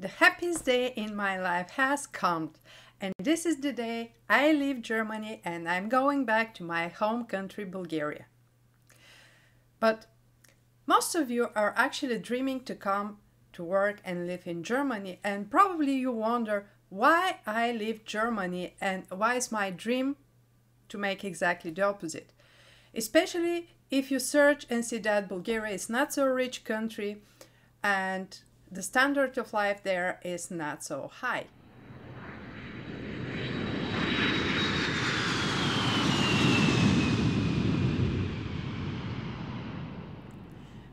The happiest day in my life has come, and this is the day I leave Germany and I'm going back to my home country, Bulgaria. But most of you are actually dreaming to come to work and live in Germany, and probably you wonder why I leave Germany and why is my dream to make exactly the opposite. Especially if you search and see that Bulgaria is not so rich country and the standard of life there is not so high.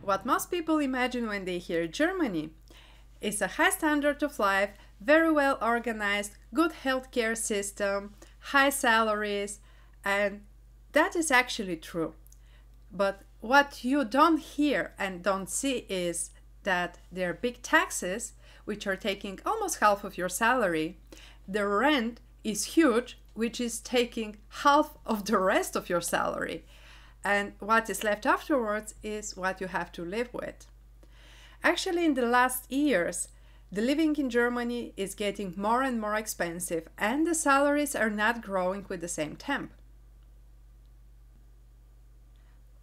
What most people imagine when they hear Germany is a high standard of life, very well organized, good healthcare system, high salaries, and that is actually true. But what you don't hear and don't see is that there are big taxes, which are taking almost half of your salary. The rent is huge, which is taking half of the rest of your salary and what is left afterwards is what you have to live with. Actually, in the last years, the living in Germany is getting more and more expensive, and the salaries are not growing with the same temp.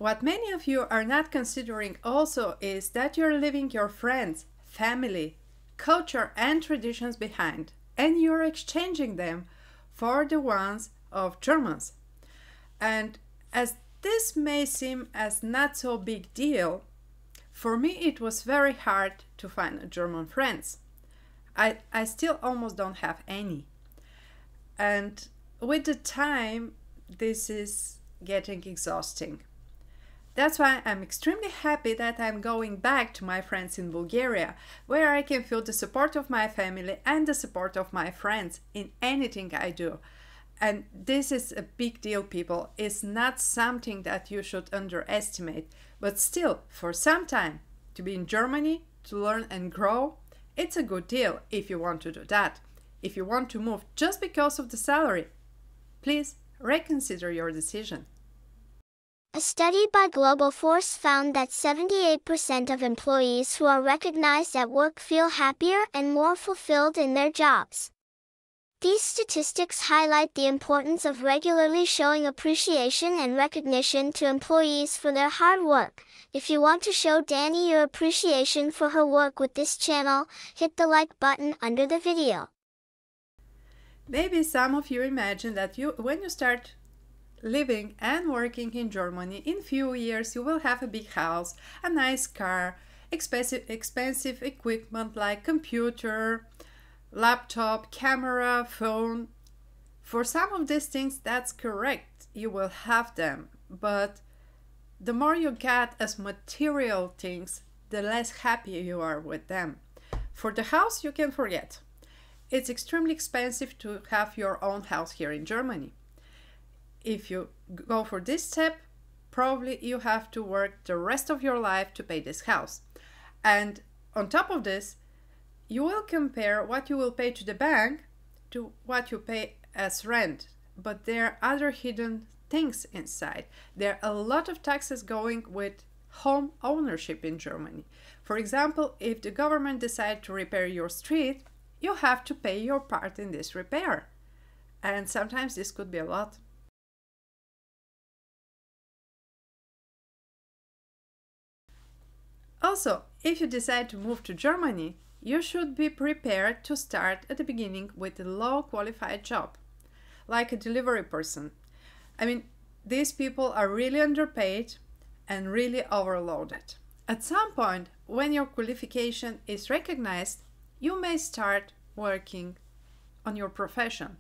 What many of you are not considering also is that you're leaving your friends, family, culture, and traditions behind, and you're exchanging them for the ones of Germans. And as this may seem as not so big deal. For me, it was very hard to find German friends. I, I still almost don't have any. And with the time, this is getting exhausting. That's why I'm extremely happy that I'm going back to my friends in Bulgaria, where I can feel the support of my family and the support of my friends in anything I do. And this is a big deal, people. It's not something that you should underestimate. But still, for some time, to be in Germany, to learn and grow, it's a good deal if you want to do that. If you want to move just because of the salary, please reconsider your decision. A study by Globoforce found that 78% of employees who are recognized at work feel happier and more fulfilled in their jobs. These statistics highlight the importance of regularly showing appreciation and recognition to employees for their hard work. If you want to show Danny your appreciation for her work with this channel, hit the like button under the video. Maybe some of you imagine that you, when you start living and working in Germany, in few years you will have a big house, a nice car, expensive, expensive equipment like computer, laptop, camera, phone. For some of these things, that's correct. You will have them. But the more you get as material things, the less happy you are with them. For the house, you can forget. It's extremely expensive to have your own house here in Germany. If you go for this step, probably you have to work the rest of your life to pay this house. And on top of this, you will compare what you will pay to the bank to what you pay as rent. But there are other hidden things inside. There are a lot of taxes going with home ownership in Germany. For example, if the government decides to repair your street, you have to pay your part in this repair. And sometimes this could be a lot. Also, if you decide to move to Germany, you should be prepared to start at the beginning with a low qualified job, like a delivery person. I mean, these people are really underpaid and really overloaded. At some point, when your qualification is recognized, you may start working on your profession.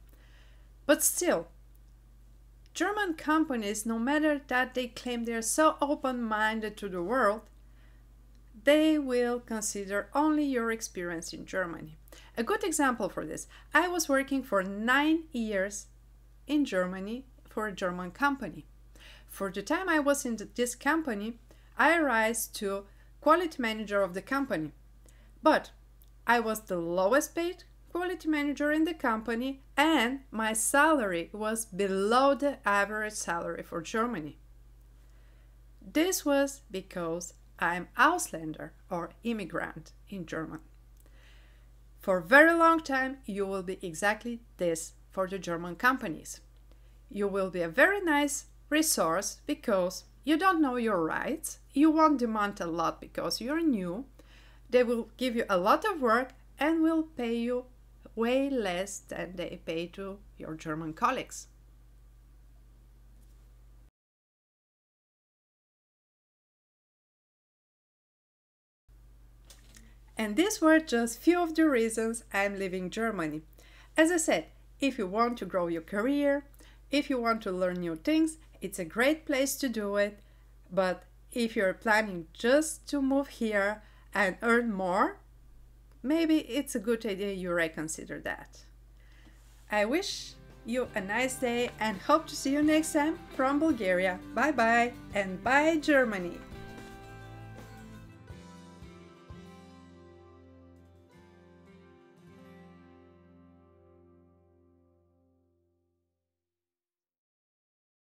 But still, German companies, no matter that they claim they're so open minded to the world, they will consider only your experience in Germany. A good example for this I was working for nine years in Germany for a German company. For the time I was in this company, I rise to quality manager of the company. But I was the lowest paid quality manager in the company and my salary was below the average salary for Germany. This was because I'm Ausländer or immigrant in German. For a very long time, you will be exactly this for the German companies. You will be a very nice resource because you don't know your rights, you won't demand a lot because you're new, they will give you a lot of work and will pay you way less than they pay to your German colleagues. And these were just few of the reasons I'm leaving Germany. As I said, if you want to grow your career, if you want to learn new things, it's a great place to do it. But if you're planning just to move here and earn more, maybe it's a good idea you reconsider that. I wish you a nice day and hope to see you next time from Bulgaria. Bye bye and bye Germany!